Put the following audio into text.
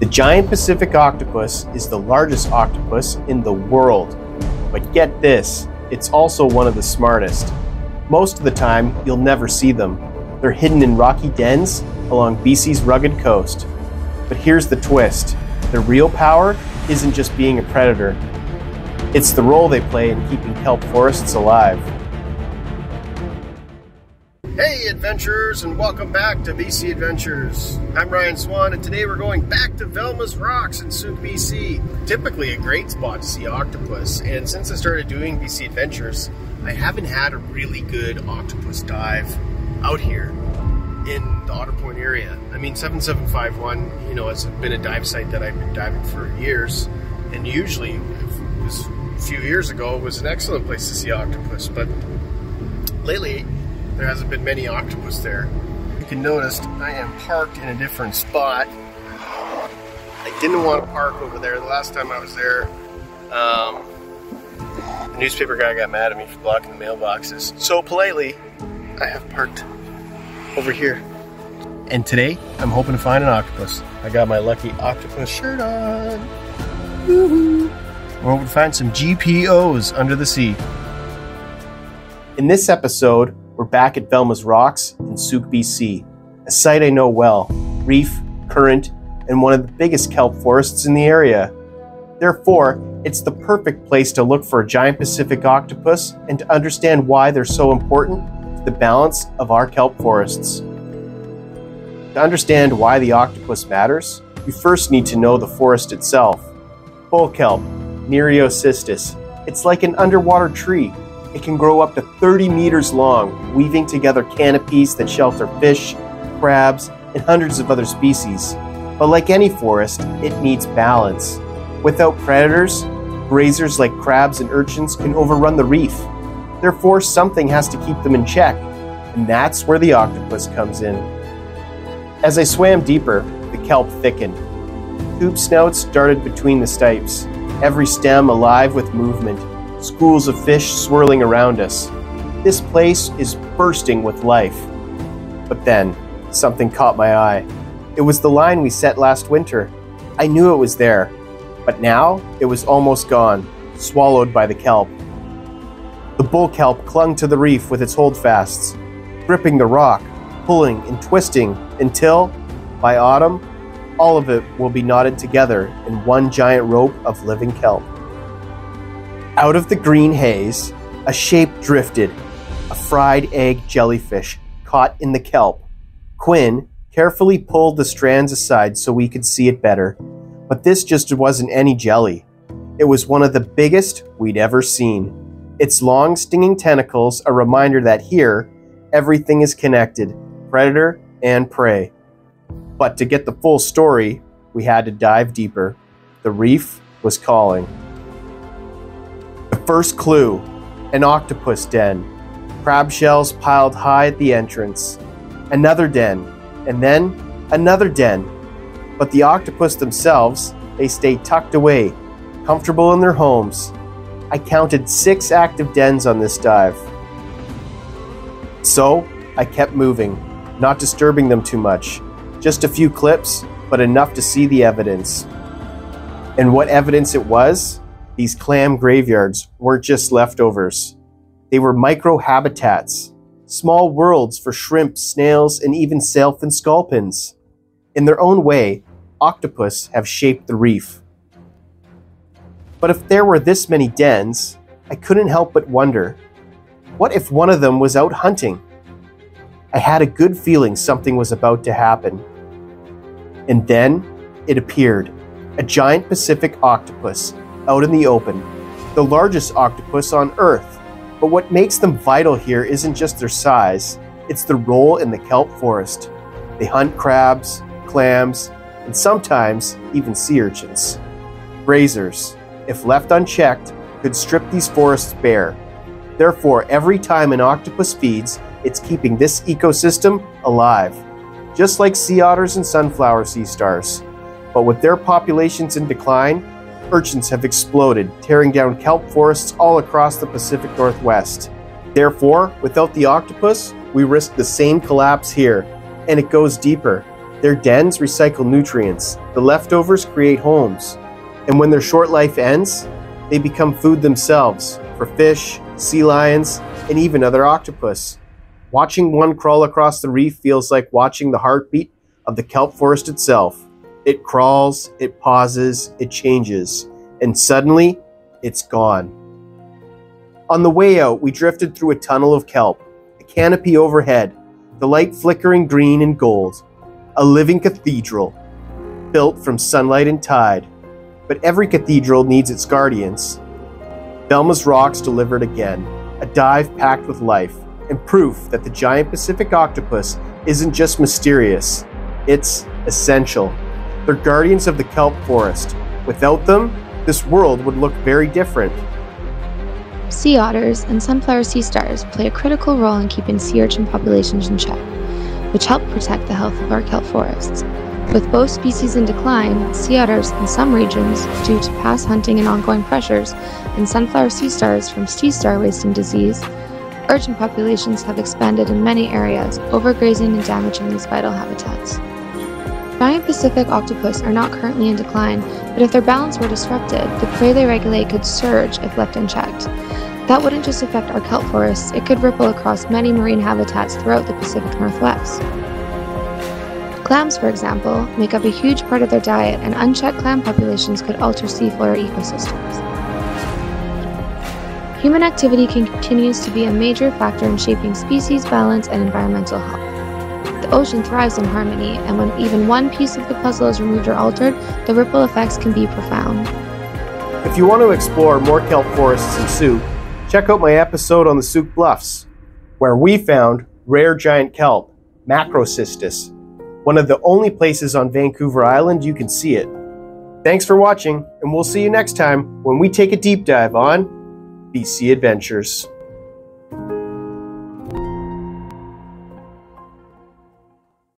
The giant Pacific octopus is the largest octopus in the world. But get this, it's also one of the smartest. Most of the time, you'll never see them. They're hidden in rocky dens along BC's rugged coast. But here's the twist their real power isn't just being a predator, it's the role they play in keeping kelp forests alive. Adventurers, and welcome back to Be Sea Adventures. I'm Ryan Swan, and today we're going back to Velma's Rocks in Sooke, BC. Typically a great spot to see octopus, and since I started doing Be Sea Adventures, I haven't had a really good octopus dive out here in the Otter Point area. I mean, 7751, you know, has been a dive site that I've been diving for years, and usually, it was a few years ago, it was an excellent place to see octopus, but lately, there hasn't been many octopus there. You can notice I am parked in a different spot. I didn't want to park over there. The last time I was there, um, the newspaper guy got mad at me for blocking the mailboxes. So politely, I have parked over here. And today, I'm hoping to find an octopus. I got my lucky octopus shirt on. We're hoping to find some GPOs under the sea. In this episode, we're back at Velma's Rocks in Sooke, BC, a site I know well, reef, current, and one of the biggest kelp forests in the area. Therefore, it's the perfect place to look for a giant Pacific octopus and to understand why they're so important to the balance of our kelp forests. To understand why the octopus matters, you first need to know the forest itself. Bull kelp, Nereocystis. It's like an underwater tree it can grow up to 30 meters long, weaving together canopies that shelter fish, crabs, and hundreds of other species. But like any forest, it needs balance. Without predators, grazers like crabs and urchins can overrun the reef. Therefore, something has to keep them in check, and that's where the octopus comes in. As I swam deeper, the kelp thickened. Tube snouts darted between the stipes, every stem alive with movement schools of fish swirling around us. This place is bursting with life. But then, something caught my eye. It was the line we set last winter. I knew it was there, but now it was almost gone, swallowed by the kelp. The bull kelp clung to the reef with its holdfasts, gripping the rock, pulling and twisting until, by autumn, all of it will be knotted together in one giant rope of living kelp. Out of the green haze, a shape drifted, a fried egg jellyfish caught in the kelp. Quinn carefully pulled the strands aside so we could see it better, but this just wasn't any jelly. It was one of the biggest we'd ever seen. Its long, stinging tentacles a reminder that here, everything is connected predator and prey. But to get the full story, we had to dive deeper. The reef was calling. First clue an octopus den. Crab shells piled high at the entrance. Another den, and then another den. But the octopus themselves, they stay tucked away, comfortable in their homes. I counted six active dens on this dive. So I kept moving, not disturbing them too much. Just a few clips, but enough to see the evidence. And what evidence it was? These clam graveyards weren't just leftovers. They were microhabitats, small worlds for shrimp, snails, and even sailfin sculpins. In their own way, octopus have shaped the reef. But if there were this many dens, I couldn't help but wonder, what if one of them was out hunting? I had a good feeling something was about to happen. And then it appeared, a giant Pacific octopus out in the open, the largest octopus on Earth. But what makes them vital here isn't just their size, it's their role in the kelp forest. They hunt crabs, clams, and sometimes even sea urchins. Grazers, if left unchecked, could strip these forests bare. Therefore, every time an octopus feeds, it's keeping this ecosystem alive, just like sea otters and sunflower sea stars. But with their populations in decline, urchins have exploded, tearing down kelp forests all across the Pacific Northwest. Therefore, without the octopus, we risk the same collapse here, and it goes deeper. Their dens recycle nutrients, the leftovers create homes, and when their short life ends, they become food themselves for fish, sea lions, and even other octopus. Watching one crawl across the reef feels like watching the heartbeat of the kelp forest itself. It crawls, it pauses, it changes, and suddenly it's gone. On the way out, we drifted through a tunnel of kelp, a canopy overhead, the light flickering green and gold, a living cathedral built from sunlight and tide. But every cathedral needs its guardians. Velma's Rocks delivered again, a dive packed with life, and proof that the giant Pacific octopus isn't just mysterious, it's essential. They're guardians of the kelp forest. Without them, this world would look very different. Sea otters and sunflower sea stars play a critical role in keeping sea urchin populations in check, which help protect the health of our kelp forests. With both species in decline, sea otters in some regions, due to past hunting and ongoing pressures, and sunflower sea stars from sea star wasting disease, urchin populations have expanded in many areas, overgrazing and damaging these vital habitats. Giant Pacific octopus are not currently in decline, but if their balance were disrupted, the prey they regulate could surge if left unchecked. That wouldn't just affect our kelp forests, it could ripple across many marine habitats throughout the Pacific Northwest. Clams, for example, make up a huge part of their diet, and unchecked clam populations could alter seafloor ecosystems. Human activity continues to be a major factor in shaping species balance and environmental health. The ocean thrives in harmony, and when even one piece of the puzzle is removed or altered, the ripple effects can be profound. If you want to explore more kelp forests in Sooke, check out my episode on the Sooke Bluffs, where we found rare giant kelp, Macrocystis, one of the only places on Vancouver Island you can see it. Thanks for watching, and we'll see you next time when we take a deep dive on Be Sea Adventures.